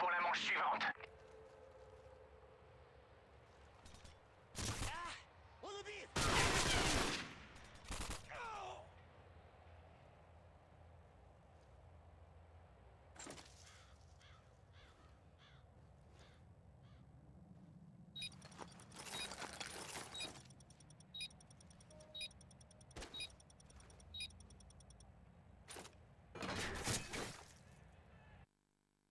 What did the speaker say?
pour la manche suivante.